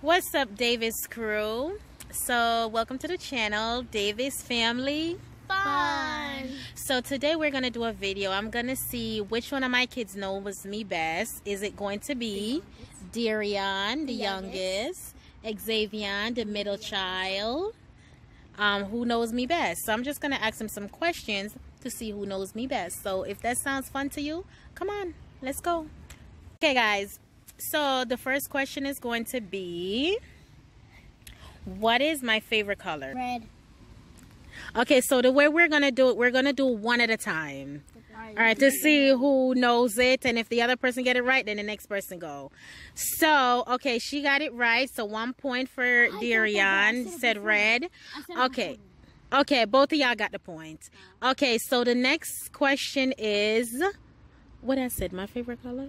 What's up, Davis crew? So, welcome to the channel, Davis Family Fun. So, today we're going to do a video. I'm going to see which one of my kids knows me best. Is it going to be Dereion, the, youngest, Xzayvion, the middle child, um, who knows me best? So, I'm just going to ask him some questions to see who knows me best. So, if that sounds fun to you, come on, let's go. Okay, guys. So, the first question is going to be What is my favorite color? Red. Okay, so the way we're gonna do it, we're gonna do one at a time. All right, to see who knows it, and if the other person get it right, then the next person go. So, okay, she got it right. So one point for Dereion. said Said red. Said Okay, okay, both of y'all got the point. Okay, so the next question is, what I said, my favorite color.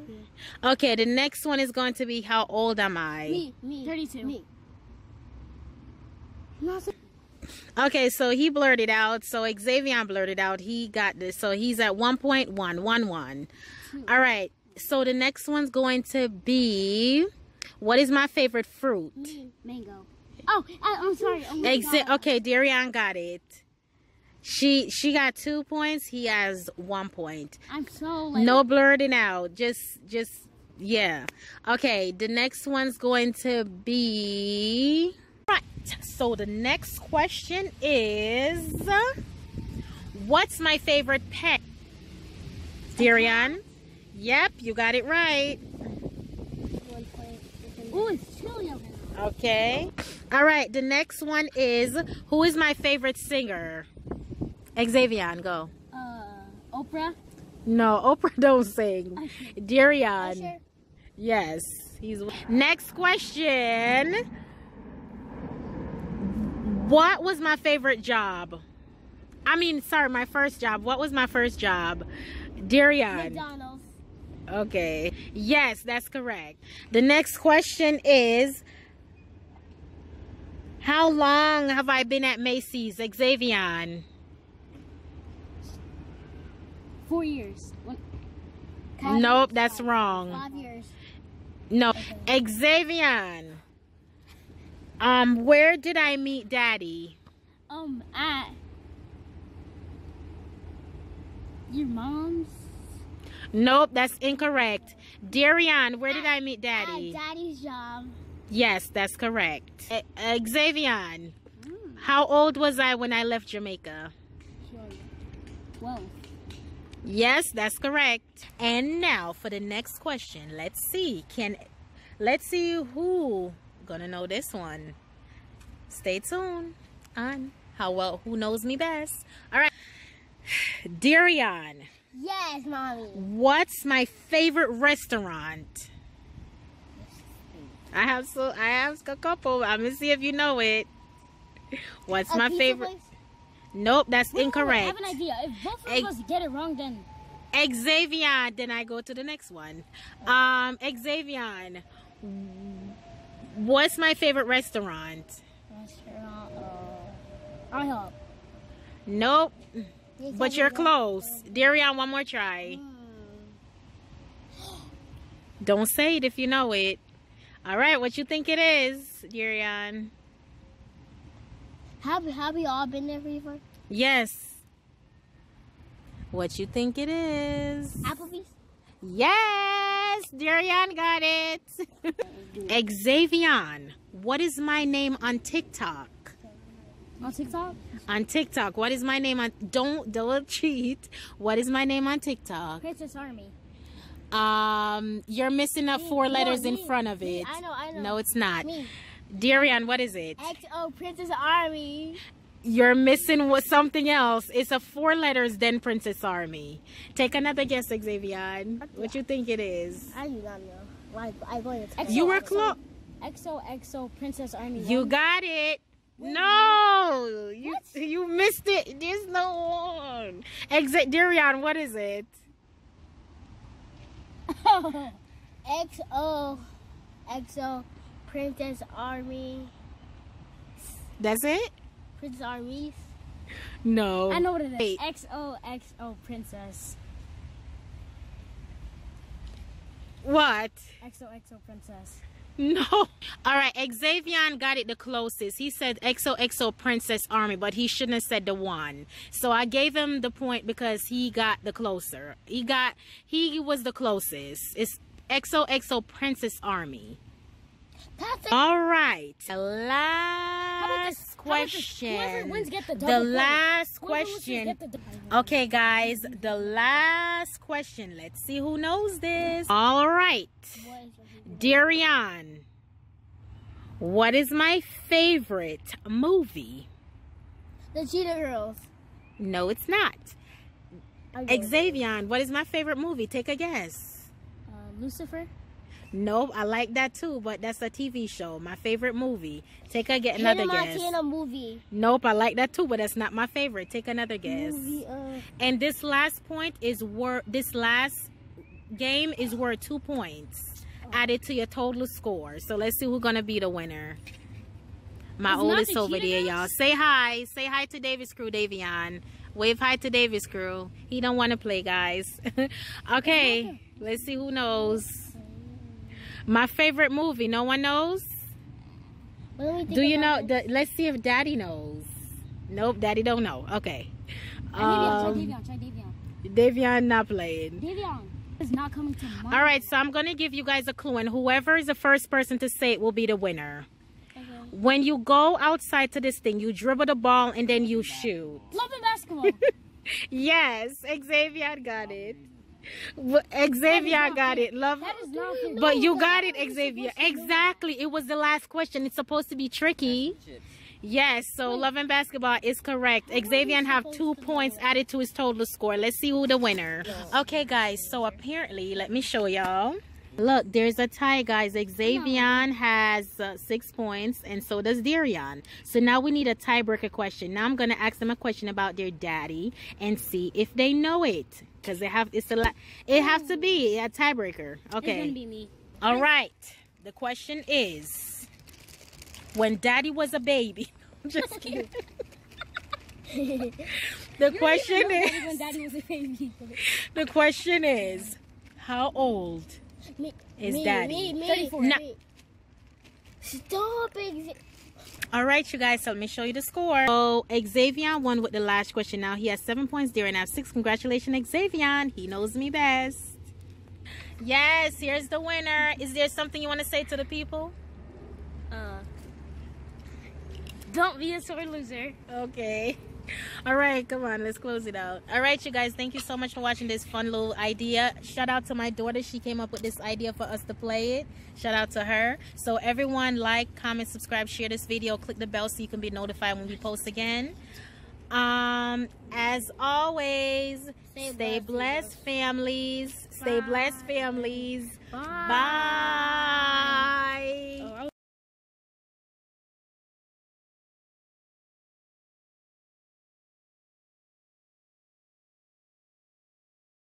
Okay, the next one is going to be how old am I? Me. Me. 32. Me. Okay, so he blurted out. So Xzayvion blurted out. He got this. So he's at 1.1, 1 1. All right. So the next one's going to be what is my favorite fruit? me. Mango. Oh, I, I'm sorry. Oh Exa- God. okay, Dereion got it. She she got two points. He has one point. I'm so late. No blurting out. Just just yeah. Okay, the next one's going to be right. So the next question is what's my favorite pet? Dereion? Yep, you got it right. Ooh, it's chilly over there. Okay. All right, the next one is who is my favorite singer? Xzayvion, go. Uh, Oprah. No, Oprah don't sing. Dereion. Usher. Yes, he's next question. What was my favorite job? I mean, sorry, my first job. What was my first job? Dereion. McDonald's. Okay. Yes, that's correct. The next question is How long have I been at Macy's? Xzayvion. Four years. One. Nope, that's Five. wrong. Five years. No. Xzayvion. Um, where did I meet Daddy? Um, at your mom's. Nope, that's incorrect. Dereion, where did I meet Daddy? At daddy's job. Yes, that's correct. Uh, Xzayvion, Mm, how old was I when I left Jamaica? sure. Whoa. Yes, that's correct. And now for the next question. Let's see. Can let's see who gonna know this one. Stay tuned on how well who knows me best. All right. Dereion, Yes, mommy. what's my favorite restaurant? I have so I have a couple. I'm gonna see if you know it. What's A my favorite? place? Nope, that's Wait, wait, I incorrect. have an idea. If both of us get it wrong, then Xzayvion, then I go to the next one. Um, Xzayvion, what's my favorite restaurant? restaurant. Uh, IHOP. Nope, Yes, but you're close. Dereion, one more try. Hmm. Don't say it if you know it. All right, what you think it is, Dereion? Have have we all been there before? Yes. What you think it is? Applebee's. Yes, Dereion got it. Xzayvion, what is my name on TikTok? On TikTok. On TikTok, what is my name on? Don't don't cheat. What is my name on TikTok? Princess Army. Um, you're missing up four No, letters in front of me, it. I know, I know. No, it's not. Me. Dereion, what is it? XO Princess Army. You're missing what something else. It's a four letters, then Princess Army. Take another guess, Xzayvion. What you think it is? I do not know. Why I go to You were close. XO XO Princess Army. You got it. No, you you missed it. There's no one. Exit Dereion, what is it? XO XO Princess Army. That's it? Princess Armies. No. I know what it is. Wait. XOXO Princess. What? XOXO Princess. No. All right, Xzayvion got it the closest. He said XOXO Princess Army, but he shouldn't have said the one. So I gave him the point because he got the closer. He got he was the closest. It's XOXO Princess Army. That's. All right. The last this? How about question. wins get the The last question. the Okay, guys, the last question. Let's see who knows this. All right. What is it? Dereion, what is my favorite movie? The Cheetah Girls. No, it's not. I'll go with it. Xzayvion, what is my favorite movie? Take a guess. Uh, Lucifer. Nope, I like that too, but that's a TV show. My favorite movie. Take a get another Hannah guess. Montana movie. Nope, I like that too, but that's not my favorite. Take another guess. Movie. Uh, And this last point is worth. This last game is worth two points added to your total score. So let's see who's gonna be the winner. My It's oldest over there, y'all. Say hi. Say hi to Davis Crew, Davion. Wave hi to Davis Crew. He don't want to play, guys. okay, let's see who knows. My favorite movie. No one knows. think Do you know? The, let's see if Daddy knows. Nope, Daddy don't know. Okay. Davion. Um, Try Davion. Try Davion. Davion not playing. Davion is not coming to mind. All right, so I'm going to give you guys a clue, and whoever is the first person to say it will be the winner. Okay. When you go outside to this thing, you dribble the ball and then you shoot. Love and basketball. Yes, Xzayvion got it. W- Xzayvion got it. Love. that is not. fair. But you got it, Xzayvion. supposed to be- Exactly. It was the last question. It's supposed to be tricky. Yes, so love and basketball is correct. Xzayvion have two points added to his total score. Let's see who the winner. Okay, guys. So apparently, let me show y'all. Look, there's a tie, guys. Xzayvion has uh, six points, and so does Dereion. So now we need a tiebreaker question. Now I'm gonna ask them a question about their daddy and see if they know it, because they have it's a la- it has to be a tiebreaker. It's Okay. gonna be me. All right. The question is when daddy was a baby. I'm just kidding. The question When is Daddy was a baby. the question is how old Me, is me, daddy? Me, me, 34. me. No. Stop it. All right, you guys. So let me show you the score. So Xzayvion won with the last question. Now he has seven points. Dereion has six. Congratulations, Xzayvion. He knows me best. Yes, here's the winner. Is there something you want to say to the people? Uh, don't be a sore loser. Okay. All right, come on, let's close it out. All right, you guys, thank you so much for watching this fun little idea. Shout out to my daughter. She came up with this idea for us to play it. Shout out to her. So everyone like, comment, subscribe, share this video, click the bell so you can be notified when we post again. Um, as always, Stay stay, blessed, blessed, families. Stay blessed, families. Bye. Bye.